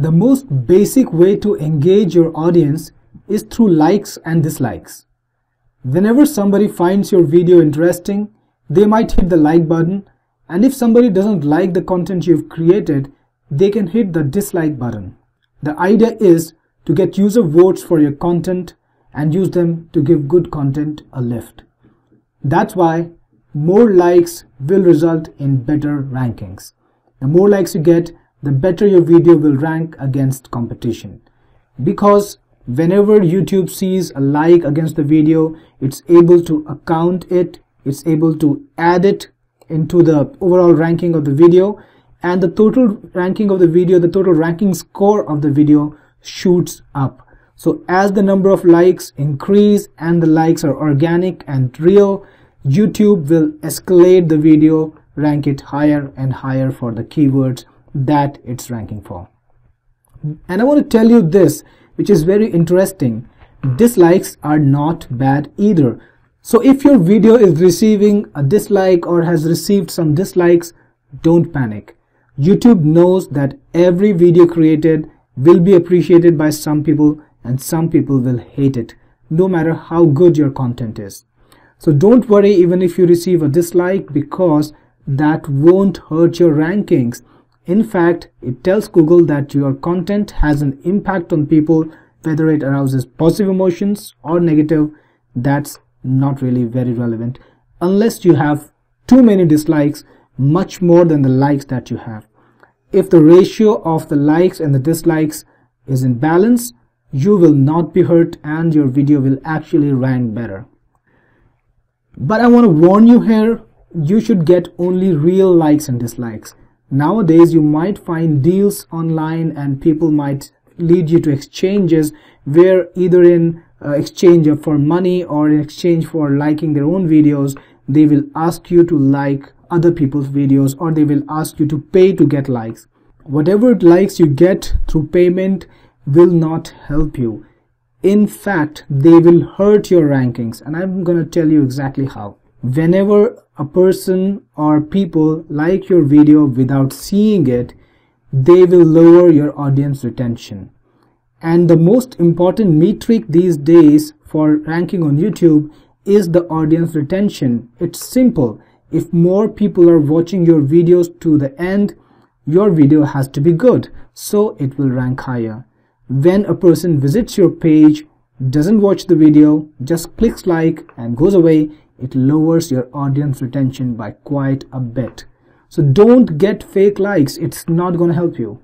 The most basic way to engage your audience is through likes and dislikes. Whenever somebody finds your video interesting, they might hit the like button and if somebody doesn't like the content you've created, they can hit the dislike button. The idea is to get user votes for your content and use them to give good content a lift. That's why more likes will result in better rankings. The more likes you get, the better your video will rank against competition. Because whenever YouTube sees a like against the video, it's able to account it, it's able to add it into the overall ranking of the video and the total ranking of the video, the total ranking score of the video shoots up. So as the number of likes increase and the likes are organic and real, YouTube will escalate the video, rank it higher and higher for the keywords that it's ranking for. And I want to tell you this, which is very interesting. Dislikes are not bad either. So if your video is receiving a dislike or has received some dislikes, don't panic. YouTube knows that every video created will be appreciated by some people and some people will hate it, no matter how good your content is. So don't worry even if you receive a dislike because that won't hurt your rankings. In fact, it tells Google that your content has an impact on people, whether it arouses positive emotions or negative, that's not really very relevant unless you have too many dislikes, much more than the likes that you have. If the ratio of the likes and the dislikes is in balance, you will not be hurt and your video will actually rank better. But I want to warn you here, you should get only real likes and dislikes. Nowadays, you might find deals online and people might lead you to exchanges where either in uh, exchange for money or in exchange for liking their own videos, they will ask you to like other people's videos or they will ask you to pay to get likes. Whatever likes you get through payment will not help you. In fact, they will hurt your rankings and I'm going to tell you exactly how. Whenever a person or people like your video without seeing it, they will lower your audience retention. And the most important metric these days for ranking on YouTube is the audience retention. It's simple. If more people are watching your videos to the end, your video has to be good, so it will rank higher. When a person visits your page, doesn't watch the video, just clicks like and goes away, it lowers your audience retention by quite a bit. So don't get fake likes, it's not going to help you.